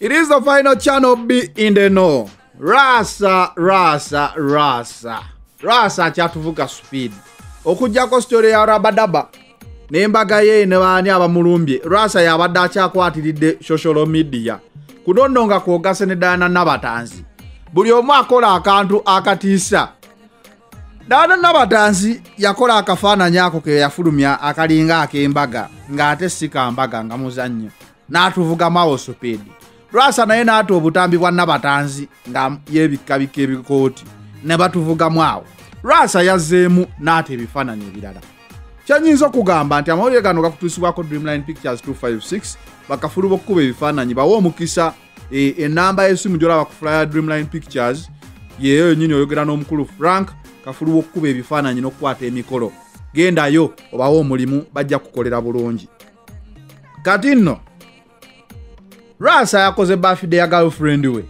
It is the final channel B in the know. Rasa, rasa, rasa. Rasa kyatuvuga speed. Okujjako story ya Rabadaba. N'embaga ye ne baani abamulumbye. Rasa yabadde akyakwatiridde social media. Kunono nga kwogase ne Diana Nabatanzi. Buli omu akola akantu akatiisa. Diana Nabatanzi yakola akafaananyi ako ke yafulumya akalinga ak'embaga ng'ate si kambaga nga muzannyo. N'atuvuga mawosopedi. Lwasa naye n'ata obutambi bwa nabatanzi nga yebikkabikka ebikooti ne batuvugamu awo. Lwasa yazzeemu n'ata ebifaananyi ebirala. Kyenyinza okugamba nti amawulire gano gakutuusibwako dreamline pictures 256 bakafulu b'okkuba ebifaananyi bawe omukisa enamba y'essimu gyolaba ku flyer dreamline pictures yeyo yennyini oyogera n'omukulu frank kafulu w'okkuba ebifaananyi n'okukwata emikolo. Gendayo obawe omulimu bajja kukolera bulungi. Kati nno rasa yakoze bafide ya girlfriend we.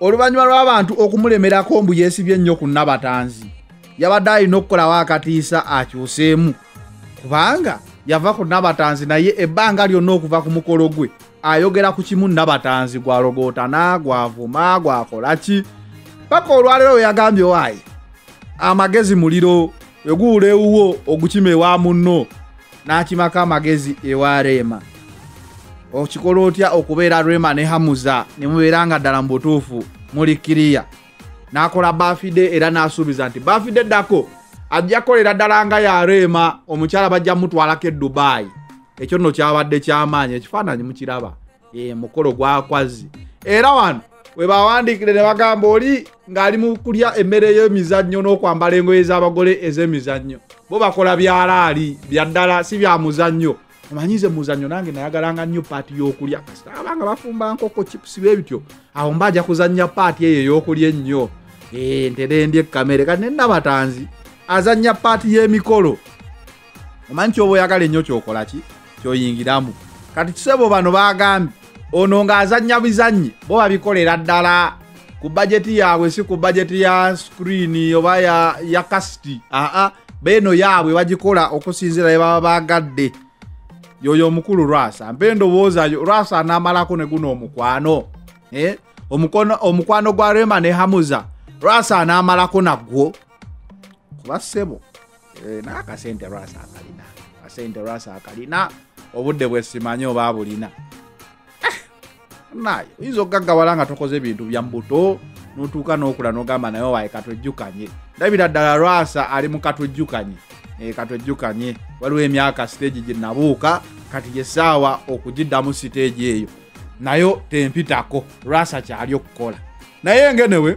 Oluvannyuma lw'abantu okumulemerako mbu yeesibye ennyo ku nabatanzi yabadde alina okukolawo akatiisa akyuseemu. Kubanga yava ku nabatanzi naye ebbanga lyonna okuva ku mukolo gwe ayogera ku kimu nabatanzi gwalogootana gwavuma gwakola ki? Paka olwaleero we yagambye waayi amagezi muliro weguwula ewuwo ogukima ewa munno n'akimako amagezi ewa reema okikola otya okubeera rema ne hamuza? Ne mubeera nga ddala mu butuufu muli kiriya. N'akola bafide era n'asuubiza nti bafide ddako ajja kukolera ddala nga ya rema omukyala bajja mutwalako e dubaayi ekyo nno kyabadde kyamaanyi ekifaananyi mukiraba. Mukolo gwakwazi. Era wano we bawandiikire ne bagamba oli ng'ali mu kulya emmere y'emizannyo n'okwambala engoye z'abagole ez'emizannyo. Bo bakola byalaali bya ddala si bya muzannyo omanyize muzannyo nange nayagalanga nnyo paati y'okulya. Kasita abanga bafumba nkoko chipusi bwe bityo. Awo mba ajja kuzannya paati eyo ey'okulya ennyo. Nterendya ekkamere kati nenabatanzi azannya paati y'emikolo. Omanyi kyoba oyagala ennyo kyokola ki? Kyoyingiramu. Kati kisebo bano bagambye ono ng'azannya bizannye bo babikolera ddala. Ku bajeti yaabwe si ku bajeti ya screeni oba ya, kasiti. Aa beeno yaabwe bagikola okusinzira bye baba bagadde yoyo omukulu lwasa mpa endowooza yo lwasa anamalako ne guno omukwano. Eh? omukwano gwa rema ne hamuza. Lwasa anamalako nagwo. Kuba ssebo. Eh, naakasente lwasa akalina. Akasente lwasa akalina obudde bwe simanyi oba bulina. Eh, naye oyinza okugaggawala nga tokoze ebintu bya mbuto notuuka n'okula n'ogamba naye waye katwejjukanye. Ndabira ddala lwasa ali mu katwejjukanye. Katwejjukanye. Waliwo emyaka siteegi gye nabuuka kati yesaawa okugiddamu siteegi eyo. Nayo tempitako lwasa kyali okukola. Naye ngenewe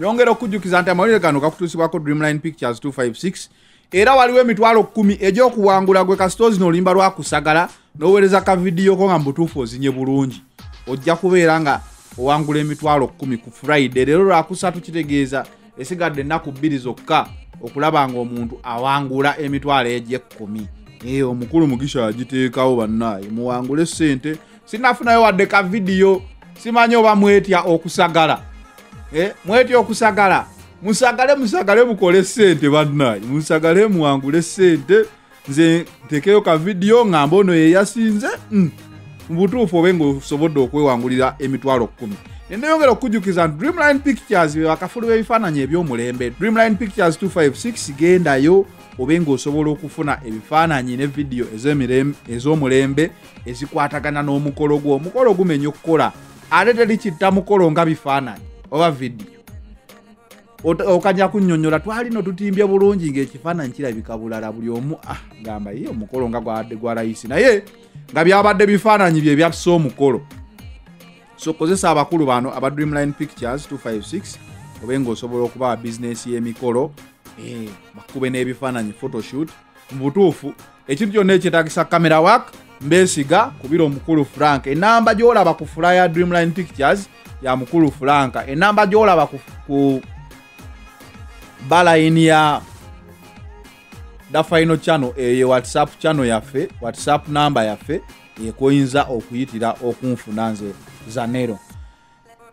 nyongera okujjukiza nti amawulire gano gakutuusibwako dreamline pictures 256 era waliwo emitwalo kkumi egy'okuwangula gwe kasitoozi n'oluyimba lwakusagala n'oweereza ka vidiyo ko nga mubutuufu ozinye bulungi. Ojja kubeera nga owangula emitwalo kkumi ku friday. Leero lwakusatu kitegeeza esigadde ennaku bbiri zokka okulaba nga omuntu awangula emitwalo egy'ekkumi omukulu mugisha yagiteekawo bannaaye muwangule sente sinafunayo wadde ka vidiyo. Simanyi oba mwetya okusagala. E, mwetya okusagala. Musagale musagale mukole sente bannaaye musagale muwangule sente nze ntekeyo ka vidiyo ngamba ono yeyasinze mm. mu butuufu obe ngaosobodde okwewangulira emitwalo kkumi. Nendeyongera okujjukiza nti dreamline pictures bakafulu b'ebifaananyi eby'omulembe. Dreamline pictures 256 gendayo obe ng'osobola okufuna ebifaananyi ne vidiyo ez'omulembe ezikwatagana n'omukolo gwo. Omukolo gumenya okukola ate terikitta mukolo nga bifaananyi oba vidiyo. Okanya kunnyonnyola twali no tutimbye bulungi ng'ekifaananyi kirabika bulala buli omu. Ah gamba ye omukolo nga gwadde gwa layisi naye nga byabadde bifaananyi bye byassa omukolo. So kozesa abakulu bano aba dreamline pictures 256 obe ngaosobola okubawa bizinesi y'emikolo bakube n'ebifaananyi photoshoot mu butuufu ekintu kyonna ekyetagisa camera work mbesiga kubira omukulu frank. Enamba gyolaba ku flyer dreamline pictures ya mukulu frank. Enamba gyolaba ku, balayini ya da final channel eyo whatsapp channel yaffe whatsapp namba yaffe ekoyinza okuyitira okunfuna nze zanero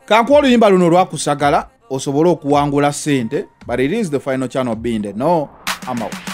kankuwa oluyimba luno olwakusagala osobole okuwangula sente but it is the final channel being the no amawa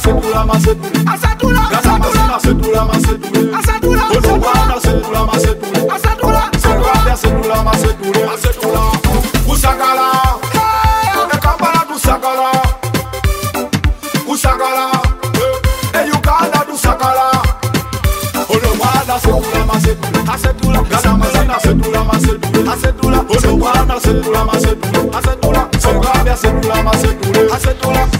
macetula, macetule. Asatula, asatula, macetula, macetule. Asatula, asatula, macetula, macetule. Asatula, asatula, macetula, macetule. Asatula, kusakala. Ekambala tusakala. Kusakala. E Uganda tusakala. Olomwana setula, macetule. Asetula, gasamazana setula, macetule. Asetula, olomwana setula, macetule. Asetula, sokabia setula, macetule. Asetula.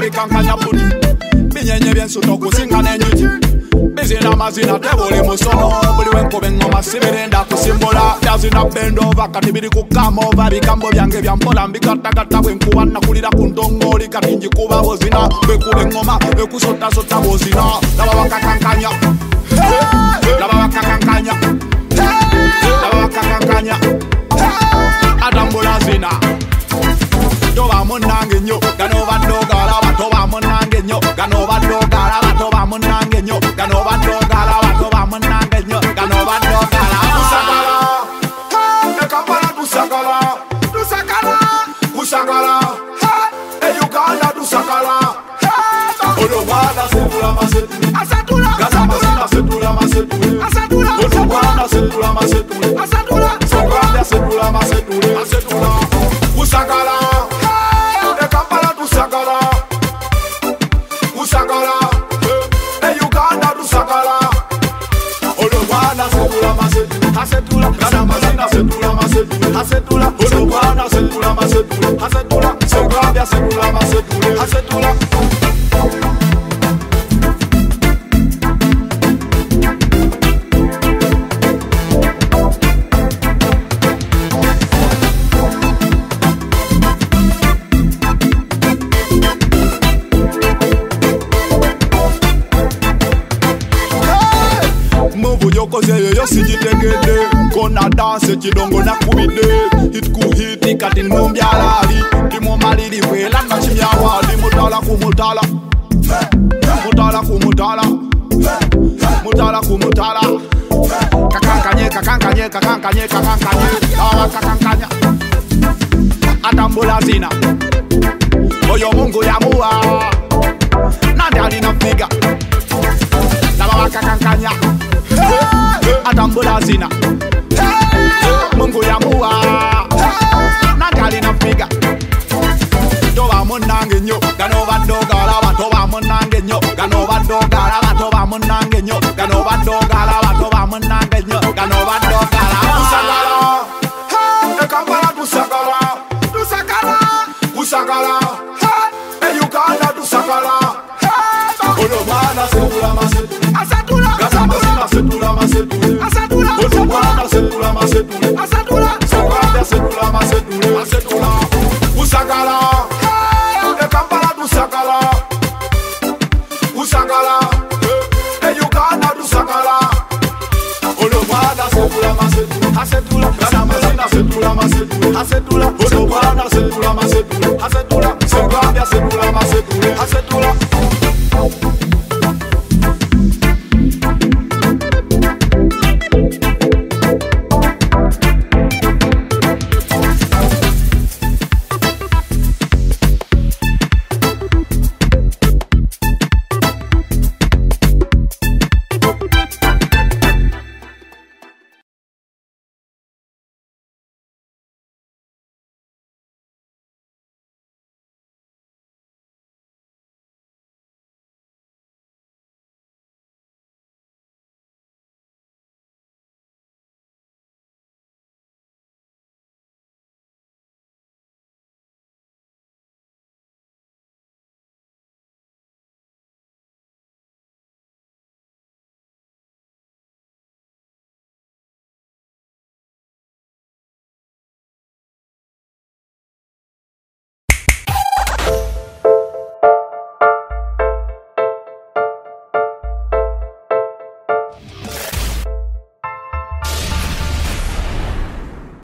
Bikankanya budi. Binyenye byensuto okusinga n'enyuki bizina amazina tebuli musono. Buli wenkuba eŋŋoma sibirenda kusimbula byazina bendova kati biri kukama ova bigambo byange byampola mbikatagata bwenkuba nakulira ku ntongooli kati njikuba bozina. Bwekuba eŋŋoma ekusotasota bozina. Laba bakakankanya laba bakakankanya laba bakakankanya atambula zina. Toba munange nnyo gano baddogalaba toba munange nnyo gano baddogalaba toba munange nnyo gano kujokozeyo yosigitegede kona danse kidongo nakubide hitukuhiti kati numbyalali ndimomalili bwela nakimyawa ndimutala kumutala mutala. Kumutala mutala. Kumutala kakankanye kakankanye kakankanye kakankanye. Awa kakankanya. Atambula zina. Oyo mungu yamuwa nandi alina figa wakakankanya atambula zina mungu yamuwa nagali nafiga toba munange nnyo gano badde ogalaba toba munange nnyo gano badde ogalaba toba munange nnyo gano badde ogalaba toba munange nnyo gano badde ogalaba tusagala ekampala tusagala tusagala tusagala Otomwana sekula masetule Asatula Gazamasima sekula masetule Asatula Otomwana sekula masetule Asatula Sakala sekula masetule Asetula Usakala Ekampala tusakala Usakala Eyukana tusakala Otomwana sekula masetule Asetula Gazamasima sekula masetule Asetula Otomwana sekula masetule Asetula Sakala sekula masetule Asetula